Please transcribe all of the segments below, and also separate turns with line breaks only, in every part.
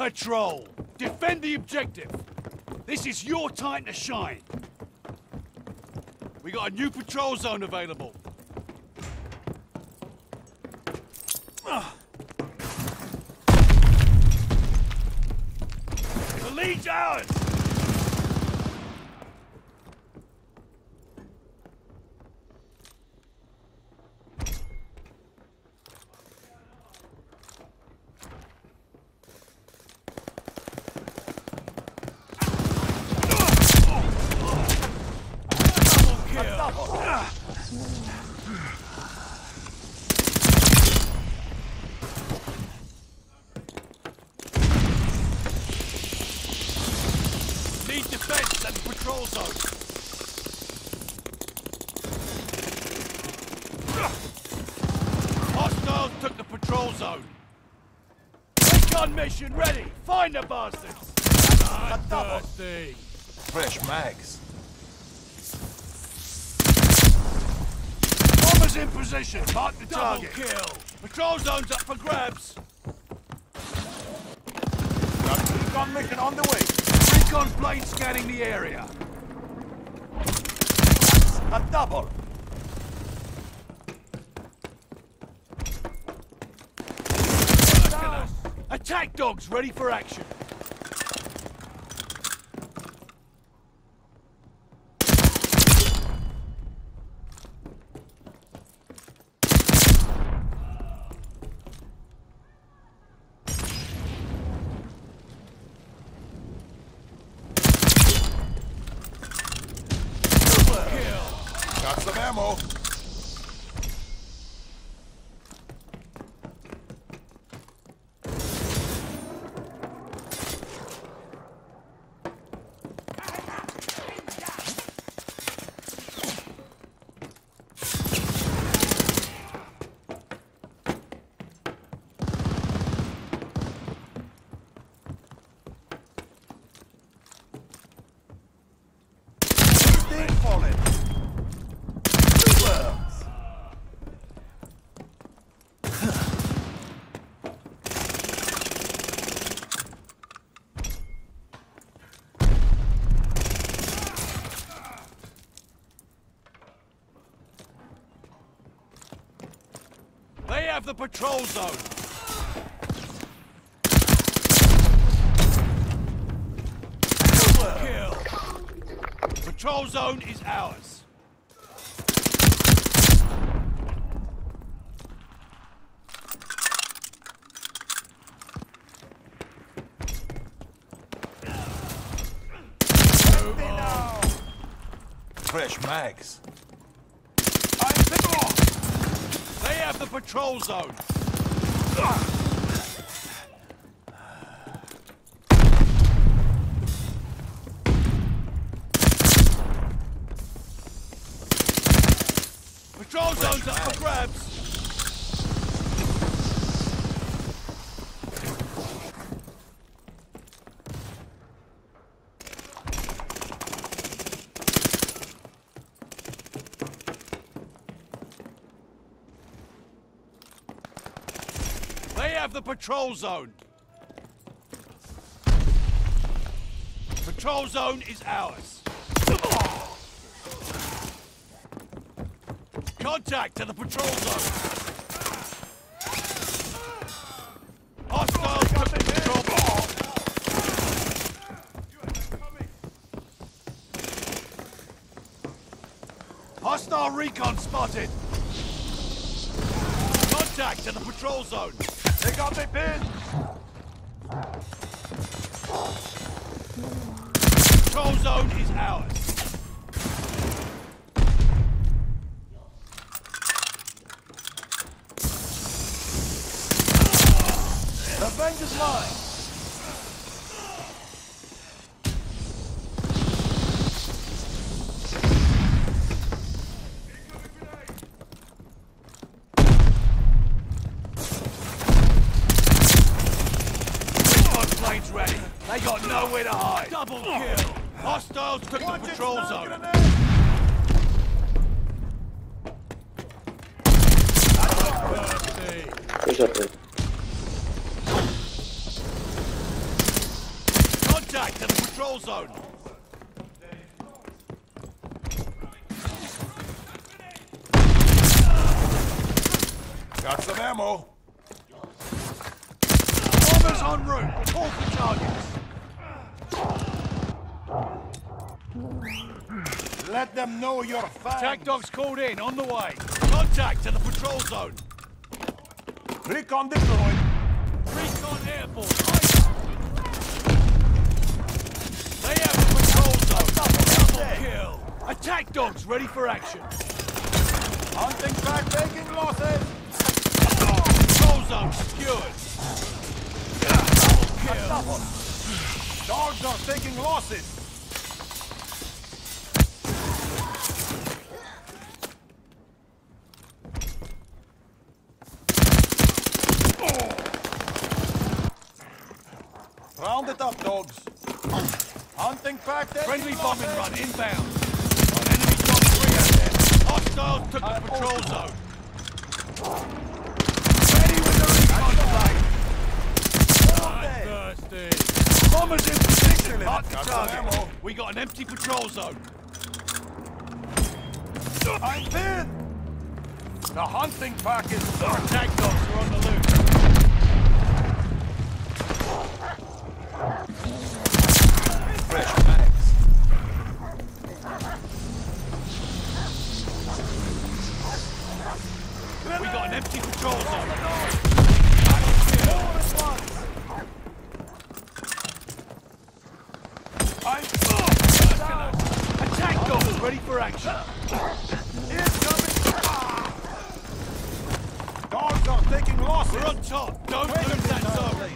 Patrol! Defend the objective! This is your time to shine! We got a new patrol zone available. The lead's ours! Need defense the patrol zone. Hostiles took the patrol zone. Recon mission ready. Find the bastards. I'm thirsty.
Fresh mags.
Bombers in position. Mark the
Double
target.
kill.
Patrol zone's up for grabs.
Got recon mission on the way.
Recon plane scanning the area.
A double.
Attack dogs ready for action.
Got some ammo.
Have the patrol zone. Kill. Patrol zone is ours.
Fresh mags.
They have the patrol zone. Patrol zone's up for grabs. Have the patrol zone. Patrol zone is ours. Contact to the patrol zone. The. Hostile recon spotted. Contact to the patrol zone.
They got me pinned.
Zone is
line.
Recon ready. They got nowhere to hide.
Double kill.
Hostiles took the patrol zone. Contact the patrol zone.
Got some ammo.
Bombers en route. Call for targets.
Let them know you're fine.
Attack dogs called in, on the way. Contact to the patrol zone.
Recon deployed.
Recon airborne. They have the patrol zone. Double kill. Attack dogs ready for action.
Hunting back, taking losses. Taking losses. Round it up, dogs. Hunting pack,
Friendly bombing run inbound. Enemy dog three out there. Hostiles took the patrol zone. Ready with the recon flight. Thirsty. Bombers in position. Hot
Got
target.
ammo.
We got an empty patrol zone.
I'm pinned. The hunting pack is
Our
done.
dogs are on the loose. Ready for action.
incoming. Dogs are taking losses.
We're on top. Don't lose that zone.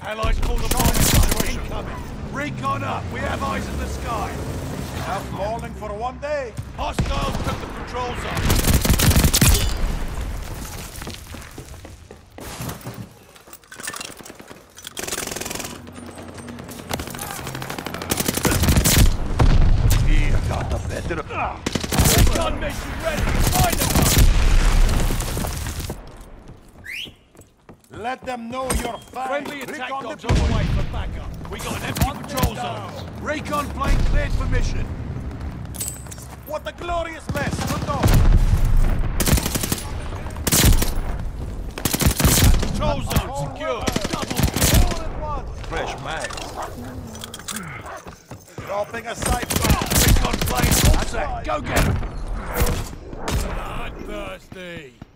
Allies called a bomb incoming. Recon up. We have eyes in the sky.
Have falling for one day.
Hostiles took the patrol zone.
Got the better.
Recon mission ready. Find them.
Let them know you're fine.
Friendly attack
Recon
dogs on the way for backup. We got an empty patrol zone. Recon plane cleared for mission.
What a glorious mess. Good dog.
Patrol zone secure. Double.
All at once. Fresh mags. Dropping a sight.
Recon plane. Go get 'em. Bloodthirsty.